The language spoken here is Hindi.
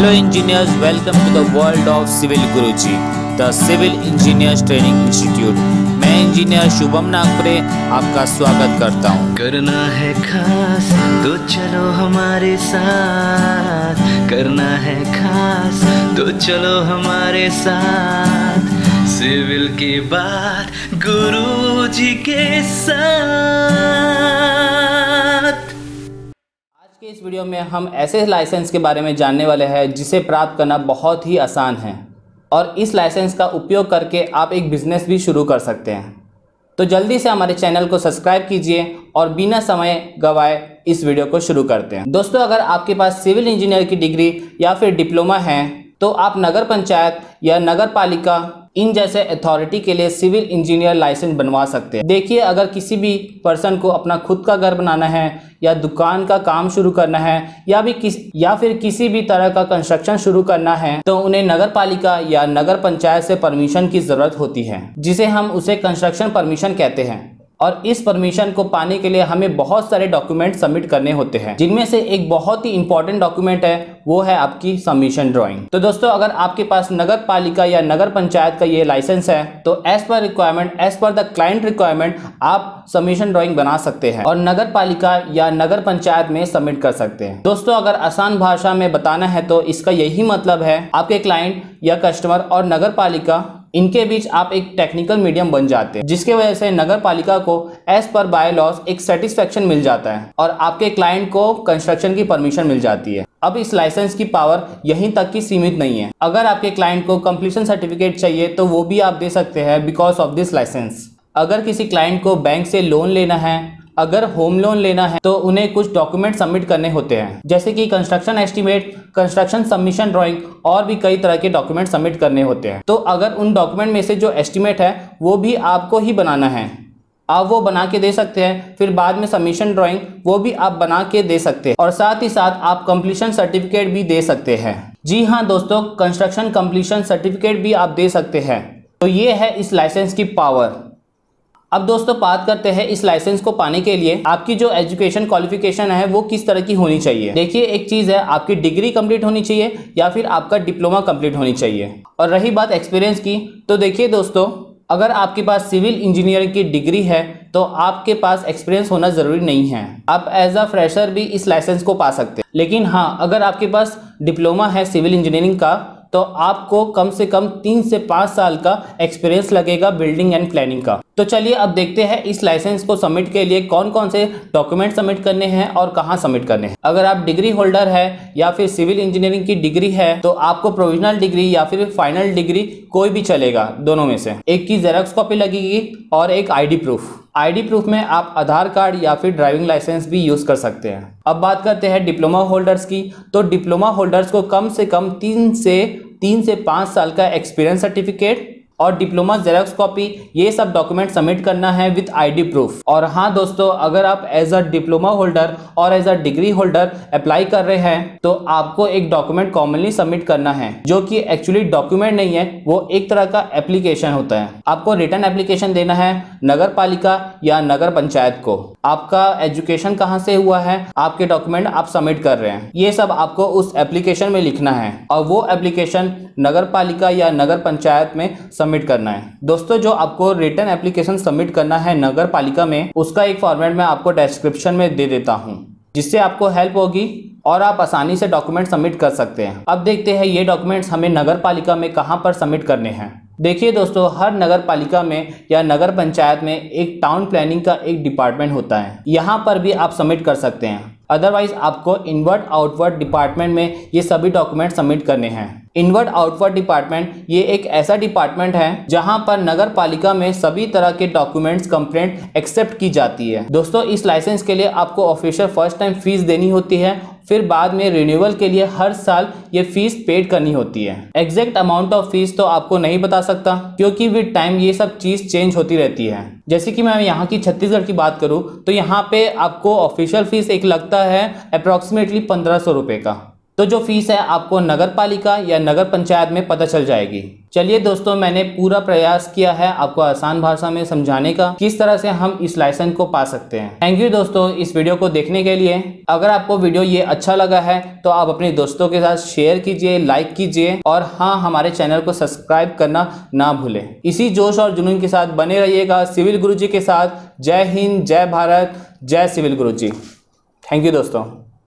Hello engineers, welcome to the world of Civil Guruji, the Civil Engineers Training Institute. मैं इंजीनियर शुभम नागपुरे आपका स्वागत करता हूँ करना है खास तो चलो हमारे साथ करना है खास तो चलो हमारे साथ सिविल की बात गुरु जी के साथ इस वीडियो में हम ऐसे लाइसेंस के बारे में जानने वाले हैं जिसे प्राप्त करना बहुत ही आसान है। और इस लाइसेंस का उपयोग करके आप एक बिज़नेस भी शुरू कर सकते हैं। तो जल्दी से हमारे चैनल को सब्सक्राइब कीजिए और बिना समय गवाए इस वीडियो को शुरू करते हैं। दोस्तों, अगर आपके पास सिविल इंजीनियर की डिग्री या फिर डिप्लोमा है तो आप नगर पंचायत या नगर पालिका इन जैसे अथॉरिटी के लिए सिविल इंजीनियर लाइसेंस बनवा सकते हैं। देखिए, अगर किसी भी पर्सन को अपना खुद का घर बनाना है या दुकान का काम शुरू करना है या भी किस, या फिर किसी भी तरह का कंस्ट्रक्शन शुरू करना है तो उन्हें नगर पालिका या नगर पंचायत से परमिशन की ज़रूरत होती है, जिसे हम उसे कंस्ट्रक्शन परमिशन कहते हैं। और इस परमिशन को पाने के लिए हमें बहुत सारे डॉक्यूमेंट सबमिट करने होते हैं। जिनमें से एक बहुत ही इंपॉर्टेंट डॉक्यूमेंट है, वो है आपकी सबमिशन ड्राइंग तो दोस्तों, अगर आपके पास नगर पालिका या नगर पंचायत का ये लाइसेंस है तो as per requirement as per the client requirement आप सबमिशन ड्राइंग बना सकते हैं और नगर पालिका या नगर पंचायत में सबमिट कर सकते हैं। दोस्तों, अगर आसान भाषा में बताना है तो इसका यही मतलब है, आपके क्लाइंट या कस्टमर और नगर पालिका इनके बीच आप एक टेक्निकल मीडियम बन जाते हैं, जिसके वजह से नगर पालिका को एज पर बाय लॉस एक सेटिस्फेक्शन मिल जाता है और आपके क्लाइंट को कंस्ट्रक्शन की परमिशन मिल जाती है। अब इस लाइसेंस की पावर यहीं तक की सीमित नहीं है। अगर आपके क्लाइंट को कंप्लीशन सर्टिफिकेट चाहिए तो वो भी आप दे सकते हैं बिकॉज़ ऑफ़ दिस लाइसेंस अगर किसी क्लाइंट को बैंक से लोन लेना है अगर होम लोन लेना है तो उन्हें कुछ डॉक्यूमेंट सबमिट करने होते हैं। जैसे कि construction estimate construction submission drawing और भी कई तरह के डॉक्यूमेंट सबमिट करने होते हैं। तो अगर उन डॉक्यूमेंट में से जो एस्टीमेट है, वो भी आपको ही बनाना है। आप वो बना के दे सकते हैं, फिर बाद में सबमिशन ड्राइंग वो भी आप बना के दे सकते हैं। और साथ ही साथ आप कंप्लीशन सर्टिफिकेट भी दे सकते हैं। जी हाँ दोस्तों कंस्ट्रक्शन कंप्लीशन सर्टिफिकेट भी आप दे सकते हैं। तो ये है इस लाइसेंस की पावर अब दोस्तों बात करते हैं इस लाइसेंस को पाने के लिए। आपकी जो एजुकेशन क्वालिफिकेशन है, वो किस तरह की होनी चाहिए? देखिए, एक चीज़ है, आपकी डिग्री कंप्लीट होनी चाहिए या फिर आपका डिप्लोमा कंप्लीट होनी चाहिए। और रही बात एक्सपीरियंस की तो देखिए दोस्तों, अगर आपके पास सिविल इंजीनियरिंग की डिग्री है तो आपके पास एक्सपीरियंस होना ज़रूरी नहीं है। आप एज अ फ्रेशर भी इस लाइसेंस को पा सकते हैं। लेकिन हाँ अगर आपके पास डिप्लोमा है सिविल इंजीनियरिंग का तो आपको कम से कम तीन से पाँच साल का एक्सपीरियंस लगेगा बिल्डिंग एंड प्लानिंग का। तो चलिए अब देखते हैं इस लाइसेंस को सबमिट के लिए कौन कौन से डॉक्यूमेंट सबमिट करने हैं और कहाँ सबमिट करने हैं। अगर आप डिग्री होल्डर है या फिर सिविल इंजीनियरिंग की डिग्री है तो आपको प्रोविजनल डिग्री या फिर फाइनल डिग्री कोई भी चलेगा, दोनों में से। एक की जेरोक्स कॉपी लगेगी और एक आईडी प्रूफ आईडी प्रूफ में आप आधार कार्ड या फिर ड्राइविंग लाइसेंस भी यूज़ कर सकते हैं। अब बात करते हैं डिप्लोमा होल्डर्स की। तो डिप्लोमा होल्डर्स को कम से कम तीन से तीन से पाँच साल का एक्सपीरियंस सर्टिफिकेट और डिप्लोमा जेरोक्स कॉपी ये सब डॉक्यूमेंट सबमिट करना है विद आईडी प्रूफ और हाँ दोस्तों, अगर आप एज अ डिप्लोमा होल्डर और as a degree holder apply कर रहे हैं तो आपको एक डॉक्यूमेंट कॉमनली सबमिट करना है, जो कि एक्चुअली डॉक्यूमेंट नहीं है, वो एक तरह का एप्लीकेशन होता है। आपको रिटर्न एप्लीकेशन देना है नगर पालिका या नगर पंचायत को। आपका एजुकेशन कहाँ से हुआ है? आपके डॉक्यूमेंट आप सबमिट कर रहे हैं। ये सब आपको उस एप्लीकेशन में लिखना है और वो एप्लीकेशन नगर पालिका या नगर पंचायत में सबमिट करना है। दोस्तों, जो आपको रिटर्न एप्लीकेशन सबमिट करना है नगर पालिका में, उसका एक फॉर्मेट मैं आपको डिस्क्रिप्शन में दे देता हूँ, जिससे आपको हेल्प होगी। और आप आसानी से डॉक्यूमेंट सबमिट कर सकते हैं। अब देखते हैं ये डॉक्यूमेंट्स हमें नगर पालिका में कहाँ पर सबमिट करने हैं। देखिए दोस्तों, हर नगर पालिका में या नगर पंचायत में एक टाउन प्लानिंग का एक डिपार्टमेंट होता है। यहाँ पर भी आप सबमिट कर सकते हैं। अदरवाइज़ आपको इनवर्ट आउटवर्ड डिपार्टमेंट में ये सभी डॉक्यूमेंट सबमिट करने हैं। इनवर्ट आउटवर्ड डिपार्टमेंट ये एक ऐसा डिपार्टमेंट है जहाँ पर नगर पालिका में सभी तरह के डॉक्यूमेंट्स कंप्लेंट एक्सेप्ट की जाती है। दोस्तों, इस लाइसेंस के लिए आपको ऑफिशियल फ़र्स्ट टाइम फ़ीस देनी होती है फिर बाद में रिन्यूअल के लिए हर साल ये फ़ीस पेड करनी होती है। एग्जैक्ट अमाउंट ऑफ़ फ़ीस तो आपको नहीं बता सकता, क्योंकि विद टाइम ये सब चीज़ चेंज होती रहती है। जैसे कि मैं यहाँ की छत्तीसगढ़ की बात करूँ तो यहाँ पे आपको ऑफिशियल फ़ीस एक लगता है अप्रोक्सीमेटली पंद्रह सौ रुपये का। तो जो फ़ीस है आपको नगर पालिका या नगर पंचायत में पता चल जाएगी। चलिए दोस्तों, मैंने पूरा प्रयास किया है आपको आसान भाषा में समझाने का, किस तरह से हम इस लाइसेंस को पा सकते हैं। थैंक यू दोस्तों इस वीडियो को देखने के लिए। अगर आपको वीडियो ये अच्छा लगा है तो आप अपने दोस्तों के साथ शेयर कीजिए लाइक कीजिए, और हाँ हमारे चैनल को सब्सक्राइब करना ना भूलें। इसी जोश और जुनून के साथ बने रहिएगा सिविल गुरु के साथ। जय हिंद, जय भारत, जय सिविल गुरु थैंक यू दोस्तों।